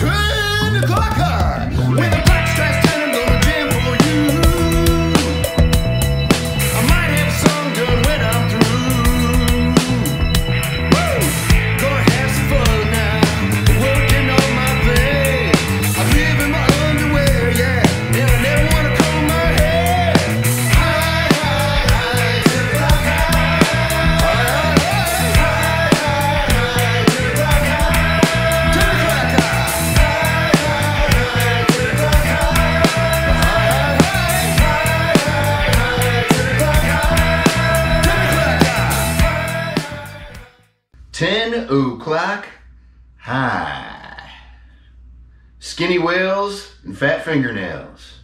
Train the clock up. 10 o'clock high. Skinny whales and fat fingernails.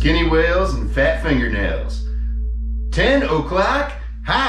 Skinny whales and fat fingernails. 10 o'clock high.